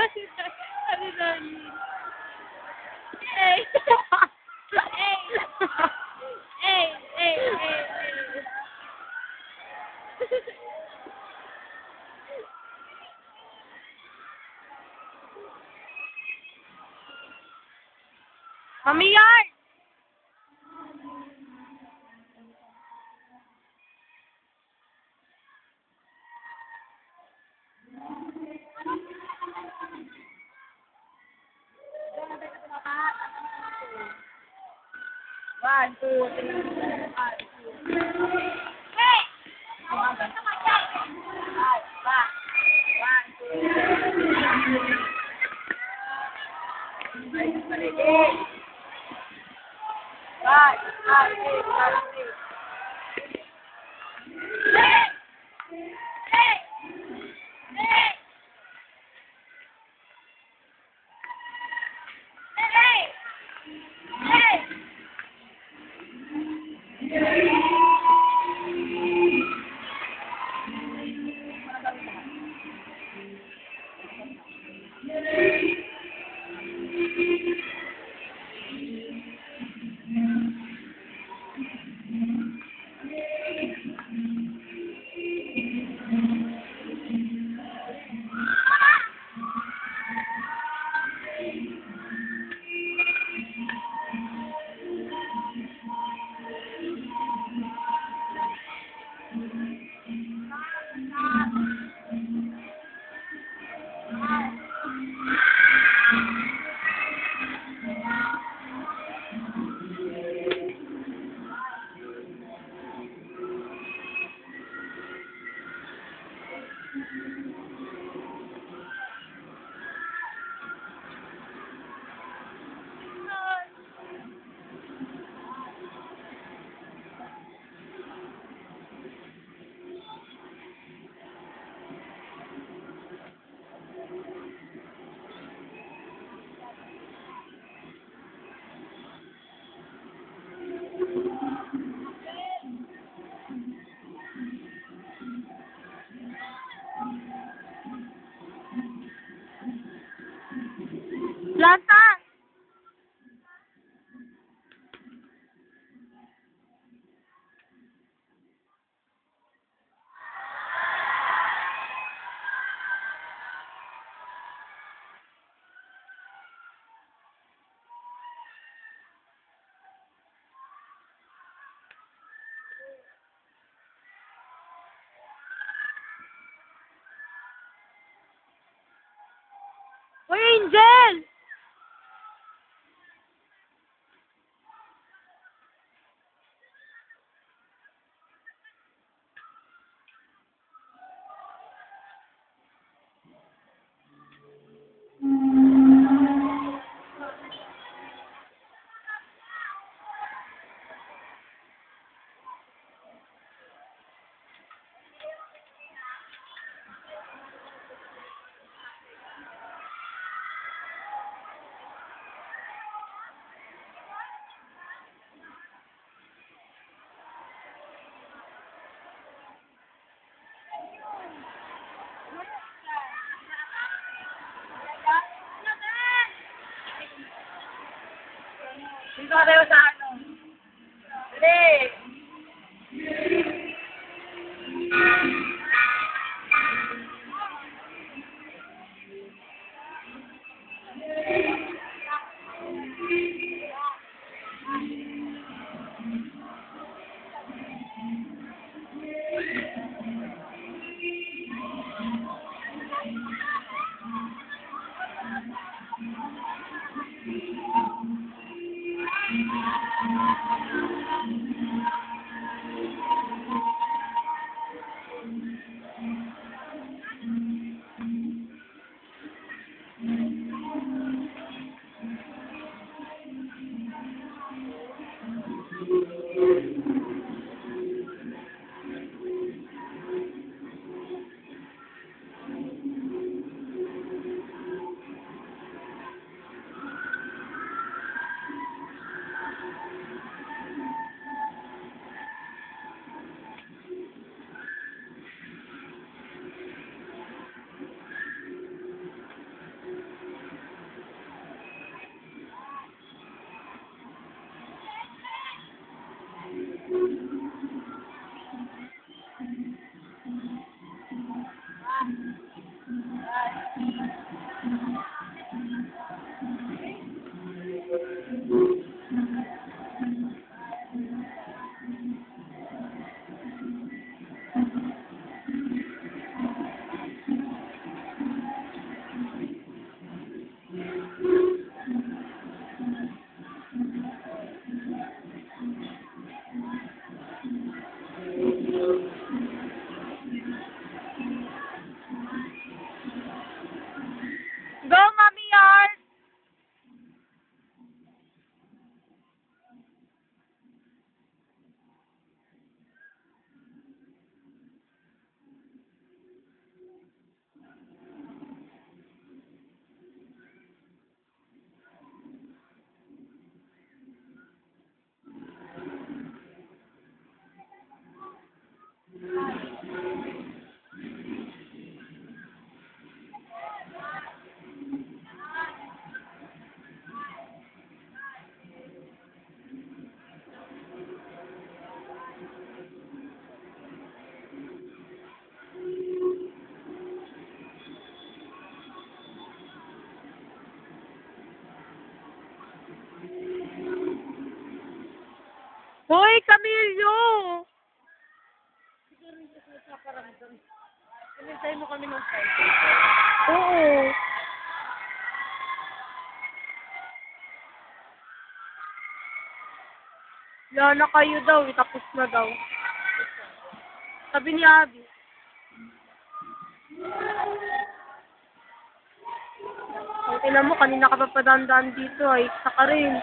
I did not need. Hey. hey. Hey, hey, hey, hey. Mommy, yard. I do. I do. Hey! Come on, Hey! Hey! Angel! Hoy, Camillo! Siguro hindi sila nakaramdam. Pinintay mo kami ng time. Oo. Yan na kayo daw, tapos na daw. Sabi ni Abby. Ang okay, mo, kanina ka pa padandaan dito ay, isa ka rin.